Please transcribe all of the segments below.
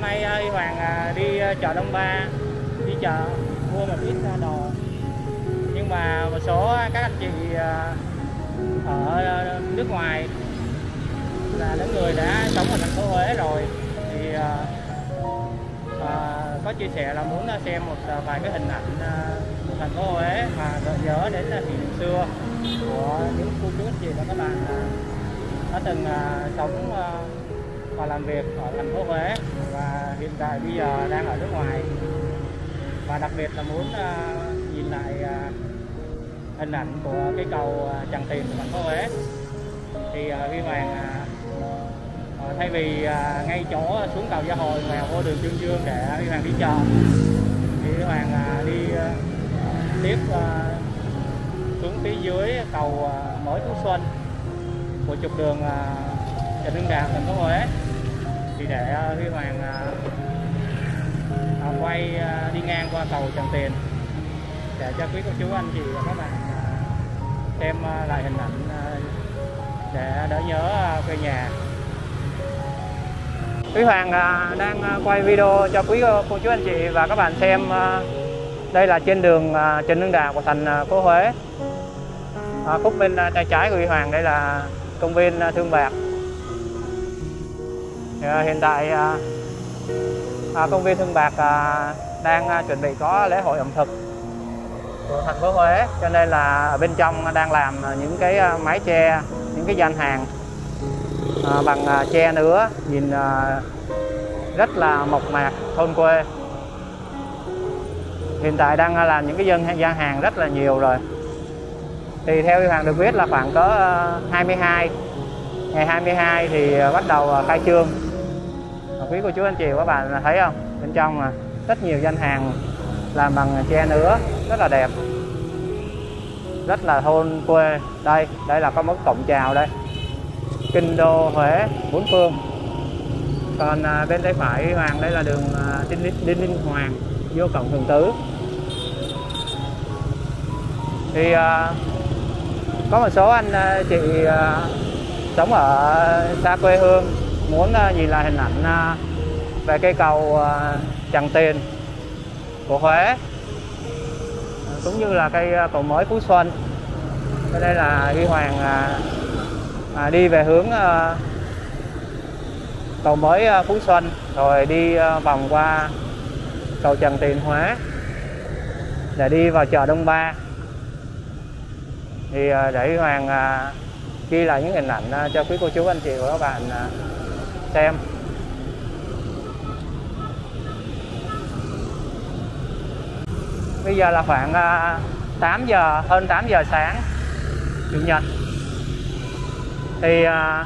nay à, Y Hoàng à, đi à, chợ Đông Ba đi chợ mua một ít đồ. Nhưng mà một số các anh chị ở nước ngoài là những người đã sống ở thành phố Huế rồi thì à, có chia sẻ là muốn xem một vài cái hình ảnh của thành phố Huế mà gợi nhớ đến hiện xưa của những cô chú anh chị và các bạn đã từng sống và làm việc ở thành phố Huế. Và hiện tại bây giờ đang ở nước ngoài. Và đặc biệt là muốn à, nhìn lại à, hình ảnh của cái cầu à, Trần Tràng Tiền của thành phố Huế. Thì à, Huy Hoàng ờ, thay vì ngay chỗ xuống cầu Gia Hội mà vô đường Trương Dương để Huy Hoàng đi chợ thì Huy Hoàng đi tiếp xuống phía dưới cầu à, mới Phú Xuân của trục đường Trần Hưng Đạo thành phố Huế thì để ờ, Huy Hoàng ờ, ờ, quay đi ngang qua cầu Tràng Tiền. Để cho quý cô chú anh chị và các bạn xem lại hình ảnh để đỡ nhớ quê nhà. Quý Hoàng đang quay video cho quý cô chú anh chị và các bạn xem đây là trên đường Trần Hưng Đạo của thành phố Huế. Khúc bên tay trái của Huy Hoàng, đây là công viên Thương Bạc à, hiện tại à, à, công viên Thương Bạc à, đang à, chuẩn bị có lễ hội ẩm thực của thành phố Huế. Cho nên là ở bên trong đang làm những cái à, mái che những cái gian hàng à, bằng à, tre nứa nhìn à, rất là mộc mạc thôn quê. Hiện tại đang à, làm những cái dân gian hàng rất là nhiều rồi. Thì theo Huy Hoàng được biết là khoảng có 22 à, ngày 22 thì bắt đầu khai trương quý cô chú anh chị và các bạn thấy không? Bên trong là rất nhiều gian hàng làm bằng tre nứa rất là đẹp. Rất là thôn quê. Đây đây là có một cổng chào đây. Kinh đô huế bốn phương. Còn à, bên tay phải hoàng đây là đường à, đinh, đinh hoàng vô cổng thường tứ. Thì à, có một số anh à, chị à, sống ở xa quê hương muốn ờ, nhìn lại hình ảnh ờ, về cây cầu ờ, Tràng Tiền của Huế cũng như là cây cầu mới Phú Xuân. Đây là Huy Hoàng à, đi về hướng à, cầu mới à, Phú Xuân rồi đi à, vòng qua cầu Trần Tiền Huế để đi vào chợ Đông Ba. Thì à, để Huy Hoàng à, ghi lại những hình ảnh à, cho quý cô chú anh chị và các bạn à, xem bây giờ là khoảng à, 8 giờ hơn 8 giờ sáng chủ nhật. Thì à,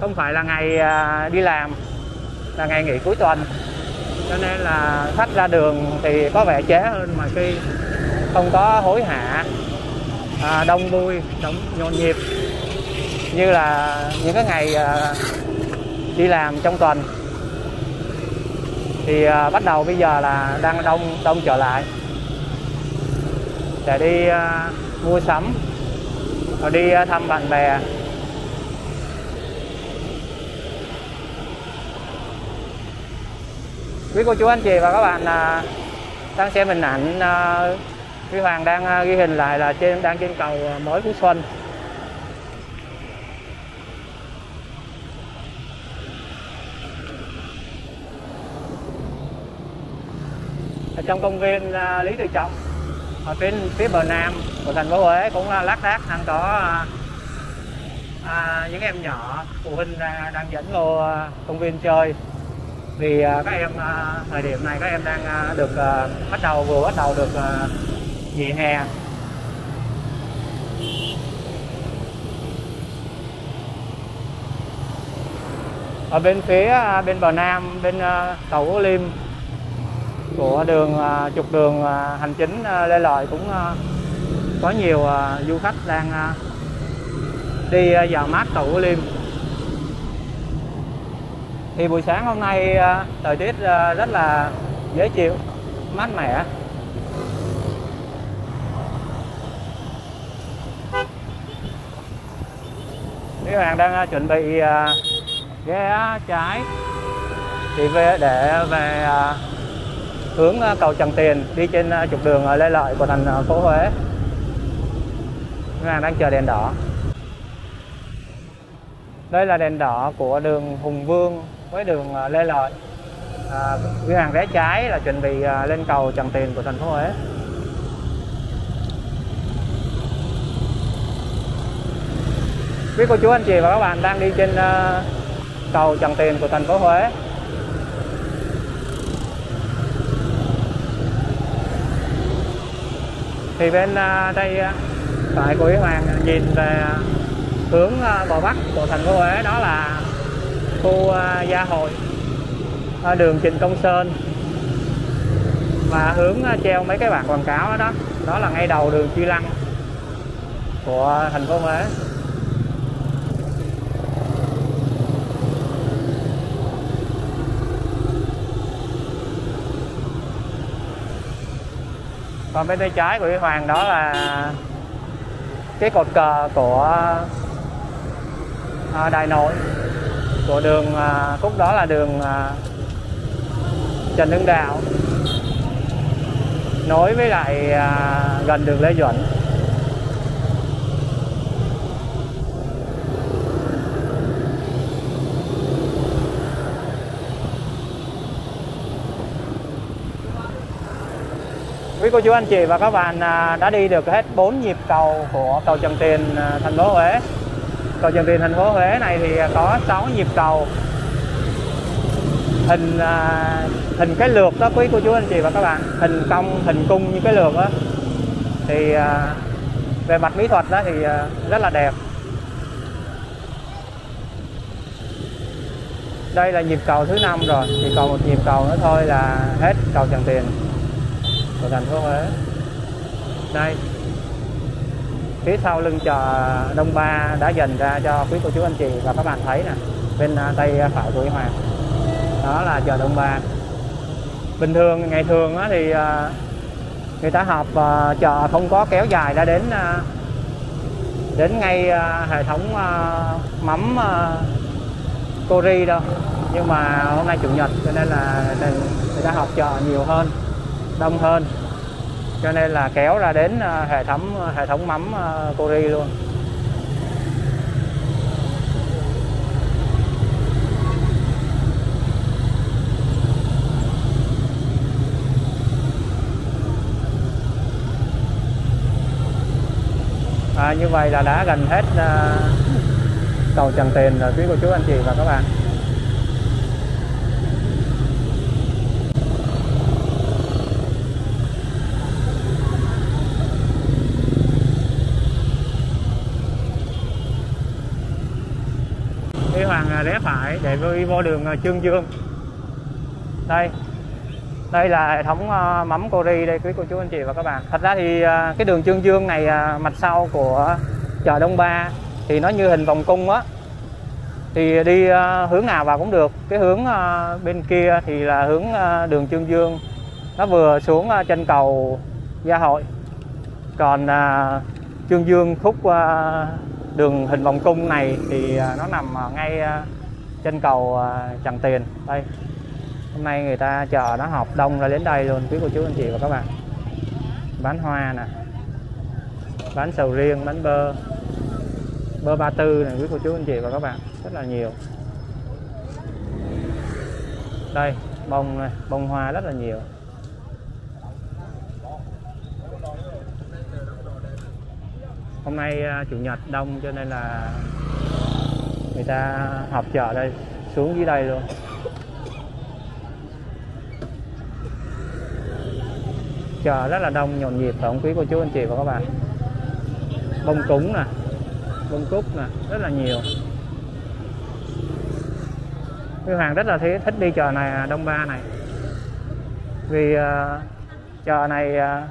không phải là ngày à, đi làm là ngày nghỉ cuối tuần. Cho nên là khách ra đường thì có vẻ chế hơn mà khi không có hối hả à, đông vui đông nhộn nhịp. Như là những cái ngày à, đi làm trong tuần. Thì à, bắt đầu bây giờ là đang đông đông trở lại. Để đi à, mua sắm rồi đi à, thăm bạn bè. Quý cô chú anh chị và các bạn à, đang xem hình ảnh à, Huy Hoàng đang à, ghi hình lại là trên đang trên cầu à, mới Phú Xuân. Trong công viên à, Lý Tự Trọng. Ở phía phía bờ nam của thành phố Huế cũng à, lác đác đang có à, à, những em nhỏ phụ huynh đang, đang dẫn vô công viên chơi. Vì à, các em à, thời điểm này các em đang à, được à, bắt đầu vừa bắt đầu được à, nghỉ hè ở bên phía bên bờ nam bên à, cầu Gỗ Lim của đường à, trục đường à, hành chính à, Lê Lợi cũng có nhiều du khách đang đi vào mát cầu Gỗ Lim thì buổi sáng hôm nay thời tiết rất là dễ chịu, mát mẻ. Các bạn đang chuẩn bị ghé trái, thì về, để về hướng à, cầu Trần Tiền đi trên à, trục đường à, Lê Lợi của thành phố Huế. Ngân hàng đang chờ đèn đỏ. Đây là đèn đỏ của đường Hùng Vương với đường Lê Lợi. À, ngân hàng rẽ trái là chuẩn bị lên cầu Trần Tiền của thành phố Huế. Quý cô chú anh chị và các bạn đang đi trên cầu Trần Tiền của thành phố Huế. Thì bên à, đây à, tại của Hoàng nhìn về hướng uh, bờ bắc của thành phố Huế đó là khu à, Gia Hội đường Trịnh Công Sơn và hướng treo mấy cái bảng quảng cáo đó, đó. Đó là ngay đầu đường Chi Lăng của thành phố Huế. Còn bên tay trái của Huy Hoàng đó là cái cột cờ của à, Đài Nội của đường à, khúc đó là đường à, Trần Hưng Đạo nối với lại à, gần đường Lê Duẩn. Quý cô chú, anh chị và các bạn à, đã đi được hết 4 nhịp cầu của cầu Trần Tiền à, thành phố Huế. Cầu Trần Tiền, thành phố Huế này thì có 6 nhịp cầu. Hình à, hình cái lược đó, quý cô chú, anh chị và các bạn, hình cong, hình cung như cái lược đó thì về mặt mỹ thuật đó thì rất là đẹp. Đây là nhịp cầu thứ năm rồi, thì còn một nhịp cầu nữa thôi là hết cầu Trần Tiền của thành phố Huế. Đây. Phía sau lưng chợ Đông Ba đã dành ra cho quý cô chú anh chị và các bạn thấy nè. Bên à, tay phải của Hoàng. Đó là chợ Đông Ba. Bình thường, ngày thường thì à, người ta họp à, chợ không có kéo dài ra đến đến ngay hệ thống mắm Cori đâu. Nhưng mà hôm nay chủ nhật cho nên là người ta họp chợ nhiều hơn đông hơn. Cho nên là kéo ra đến à, hệ thống à, hệ thống mắm à, Cori luôn. À, như vậy là đã gần hết uh, cầu Trần Tiền rồi. Quý cô chú anh chị và các bạn. Rẽ phải để đi vô đường à, Trương Dương đây đây là hệ thống à, mắm Cori đây quý cô chú anh chị và các bạn. Thật ra thì à, cái đường Trương Dương này à, mặt sau của chợ Đông Ba thì nó như hình vòng cung á. Thì đi hướng nào vào cũng được. Cái hướng bên kia thì là hướng đường Trương Dương nó vừa xuống chân cầu Gia Hội. Còn Trương Dương khúc đường hình vòng cung này thì nó nằm ngay trên cầu à, Trần Tiền. Đây. Hôm nay người ta chờ nó họp đông ra đến đây luôn quý cô chú anh chị và các bạn. Bán hoa nè. Bán sầu riêng bán bơ. Bơ ba tư này quý cô chú anh chị và các bạn. Rất là nhiều. Đây bông này, bông hoa rất là nhiều. Hôm nay à, chủ nhật đông cho nên là người ta họp chợ đây xuống dưới đây luôn. Chợ rất là đông nhộn nhịp tổng quý cô chú anh chị và các bạn. Bông cúng nè bông cúc nè rất là nhiều. Huy Hoàng rất là thích đi chợ này à, Đông Ba này. Vì uh, chợ này uh,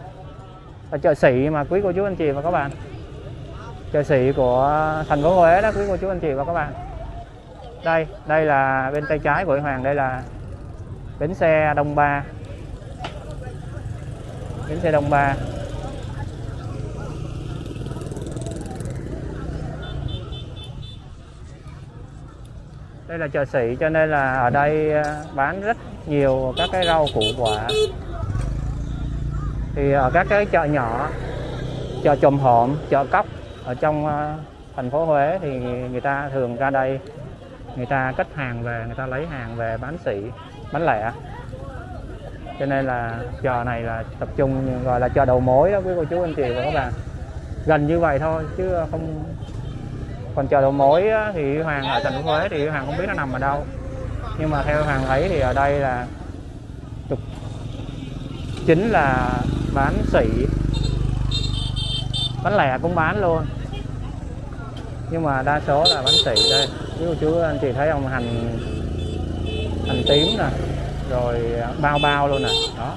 là chợ sỉ mà quý cô chú anh chị và các bạn chợ sỉ của thành phố Huế đó, quý cô chú, anh chị và các bạn. Đây đây là bên tay trái của Hoàng, đây là bến xe Đông Ba bến xe Đông Ba đây là chợ sỉ cho nên là ở đây ờ, bán rất nhiều các cái rau củ quả. Thì ở các cái chợ nhỏ, chợ chồm hổm, chợ cóc ở trong ờ, thành phố Huế thì người ta thường ra đây, người ta cất hàng về, người ta lấy hàng về bán sỉ, bán lẻ. Cho nên là chợ này là tập trung, gọi là chợ đầu mối đó, quý cô chú, anh chị và các bạn. Gần như vậy thôi, chứ không, còn chợ đầu mối thì hoàng ở thành phố Huế thì hoàng không biết nó nằm ở đâu. Nhưng mà theo hoàng thấy thì ở đây là trục, chính là bán sỉ. Bán lẻ cũng bán luôn nhưng mà đa số là bánh sỉ đây. Ví dụ chú, anh chị thấy ông hành hành tím nè, rồi bao bao luôn nè. Đó.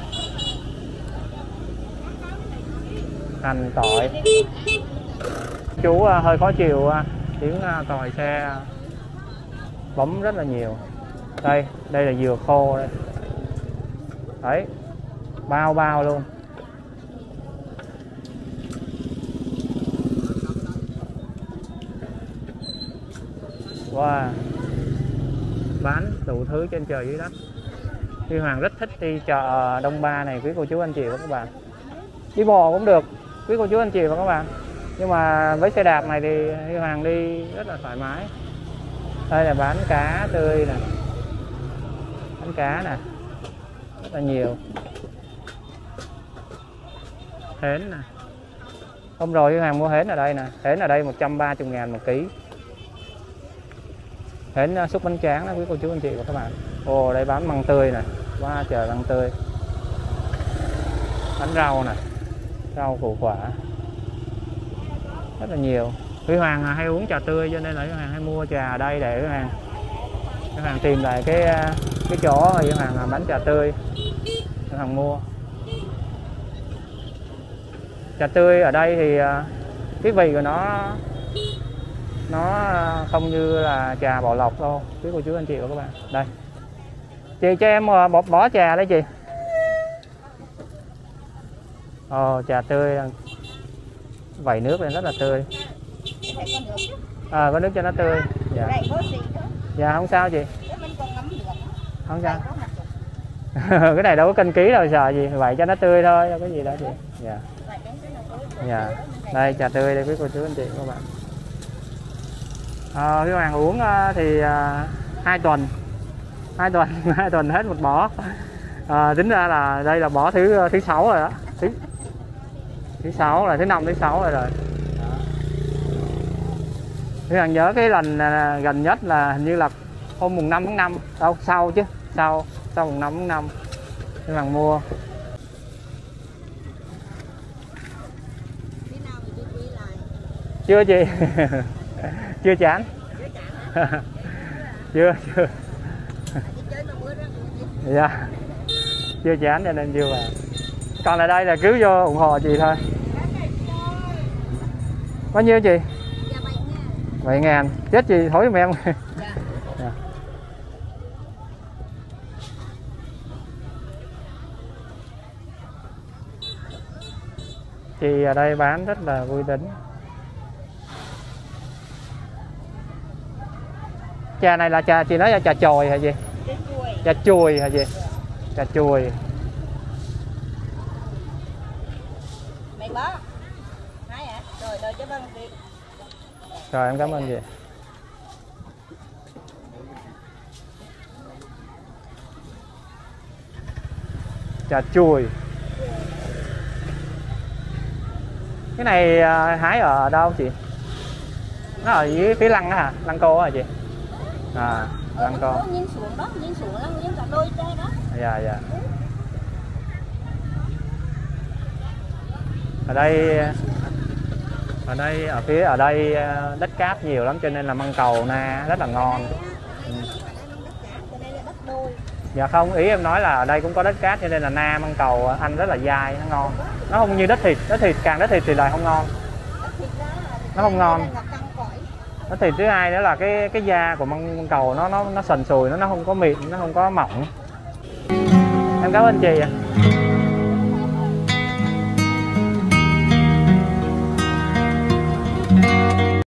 Hành tỏi. Chú à, hơi khó chịu à, tiếng à, còi xe bấm rất là nhiều. Đây đây là dừa khô đây. Đấy, bao bao luôn. Wow. Bán đủ thứ trên trời dưới đất. Huy Hoàng rất thích đi chợ Đông Ba này, quý cô chú anh chị và các bạn. Đi bò cũng được, quý cô chú anh chị và các bạn. Nhưng mà với xe đạp này thì Huy Hoàng đi rất là thoải mái. Đây là bán cá tươi nè. Bán cá nè. Rất là nhiều. Hến nè. Hôm rồi Huy Hoàng mua hến ở đây nè. Hến ở đây 130 ngàn một ký hến à, xúc bánh tráng đó quý cô chú anh chị và các bạn. Ồ đây bán măng tươi này, quá trời măng tươi. Bánh rau này, rau củ quả. Rất là nhiều. Huy Hoàng à, hay uống trà tươi cho nên là Huy Hoàng hay mua trà ở đây để Huy Hoàng Huy Hoàng tìm lại cái à, cái chỗ Huy Hoàng bán trà tươi. Huy Hoàng mua. Trà tươi ở đây thì cái vị của nó nó à, không như là trà bò lọc đâu. Quý cô chú anh chị và các bạn. Đây. Chị cho em à, bỏ, bỏ trà đấy chị. Ồ trà tươi. Vẩy nước lên rất là tươi. À, có nước cho nó tươi. Dạ. Dạ không sao chị. Không sao. Cái này đâu có cân ký đâu sợ gì. Vậy cho nó tươi thôi đâu có gì đó chị. Dạ. Dạ. Đây trà tươi đây quý cô chú anh chị các bạn à, cái hoàng uống thì à, hai tuần. Hai tuần hai tuần hết một bó. À, tính ra là đây là bó thứ thứ sáu rồi đó. Thứ thứ sáu là thứ năm thứ sáu rồi rồi. Thì hoàng nhớ cái lần gần nhất là hình như là hôm mùng 5 tháng 5 đâu sau chứ sau sau mùng 5 tháng 5 Thì hoàng mua chưa chị chưa chán? Chưa chưa dạ. chưa chán cho nên chưa vào. Còn ở đây là cứ vô ủng hộ chị thôi. Bao nhiêu chị? Bảy ngàn. Chết chị thổi giùm em. Dạ. chị ở đây bán rất là vui tính trà này là trà chị nói là trà chồi hả gì trà chùi. Hả gì trà chùi. Mày bó. Hai hả? Rồi cho vâng em cảm ơn chị. Trà chùi. Cái này à, hái ở đâu chị? Nó ở dưới phía lăng á hả? Lăng cô á hả chị à lăng cô Đó, nhìn xuống đó nhìn xuống là nguyên cả đôi tay đó. Dạ dạ. Ở đây ở đây ở phía ở đây ờ, đất cát nhiều lắm cho nên là măng cầu na rất là ngon. Ừ. Dạ không ý em nói là ở đây cũng có đất cát cho nên là na măng cầu ăn rất là dai nó ngon. Nó không như đất thịt đất thịt càng đất thịt thì lại không ngon. Nó không ngon thì thứ hai nữa là cái cái da của măng, măng cầu nó nó nó sần sùi nó nó không có mịn nó không có mỏng. Em cảm ơn chị ạ.